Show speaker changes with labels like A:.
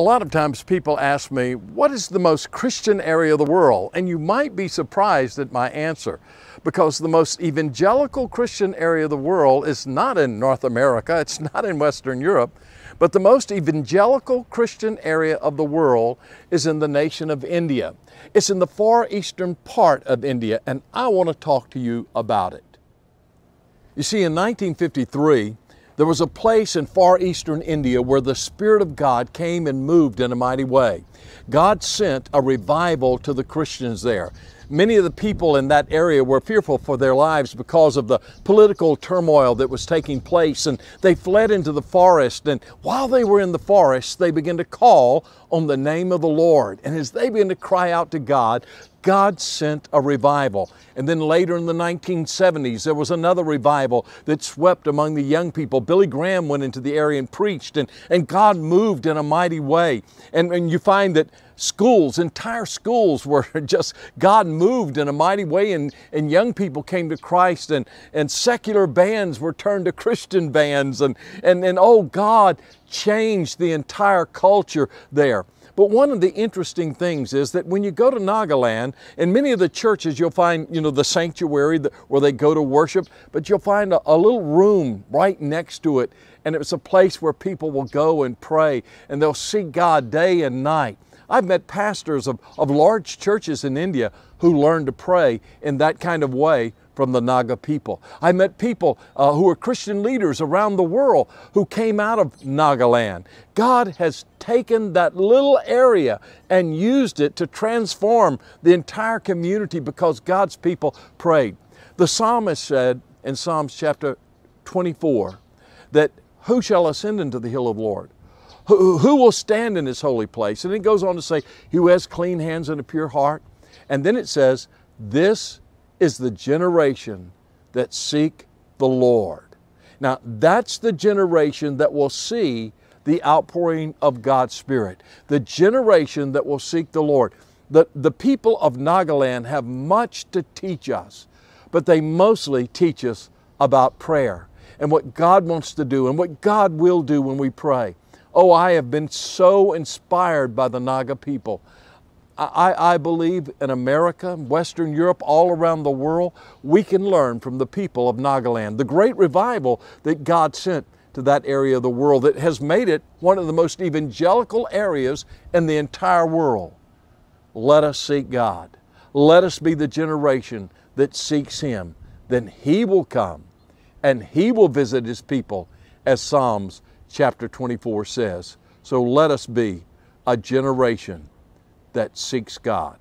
A: A lot of times people ask me, what is the most Christian area of the world? And you might be surprised at my answer because the most evangelical Christian area of the world is not in North America, it's not in Western Europe, but the most evangelical Christian area of the world is in the nation of India. It's in the far eastern part of India, and I want to talk to you about it. You see, in 1953, there was a place in far eastern India where the Spirit of God came and moved in a mighty way. God sent a revival to the Christians there. Many of the people in that area were fearful for their lives because of the political turmoil that was taking place, and they fled into the forest. And while they were in the forest, they began to call on the name of the Lord. And as they began to cry out to God, God sent a revival. And then later in the 1970s, there was another revival that swept among the young people. Billy Graham went into the area and preached, and, and God moved in a mighty way. And, and you find that schools, entire schools were just, God moved in a mighty way, and, and young people came to Christ, and, and secular bands were turned to Christian bands, and, and, and oh, God changed the entire culture there. But one of the interesting things is that when you go to Nagaland, in many of the churches, you'll find, you know, the sanctuary where they go to worship, but you'll find a, a little room right next to it. And it's a place where people will go and pray and they'll see God day and night. I've met pastors of, of large churches in India who learned to pray in that kind of way from the Naga people. I met people uh, who are Christian leaders around the world who came out of Nagaland. God has taken that little area and used it to transform the entire community because God's people prayed. The psalmist said in Psalms chapter 24 that who shall ascend into the hill of the Lord? Who, who will stand in his holy place? And it goes on to say, "He who has clean hands and a pure heart. And then it says, this is the generation that seek the Lord. Now, that's the generation that will see the outpouring of God's Spirit, the generation that will seek the Lord. The, the people of Nagaland have much to teach us, but they mostly teach us about prayer and what God wants to do and what God will do when we pray. Oh, I have been so inspired by the Naga people. I, I, believe in America, Western Europe, all around the world, we can learn from the people of Nagaland. The great revival that God sent to that area of the world that has made it one of the most evangelical areas in the entire world. Let us seek God. Let us be the generation that seeks Him. Then He will come and He will visit His people, as Psalms chapter 24 says. So let us be a generation that seeks God.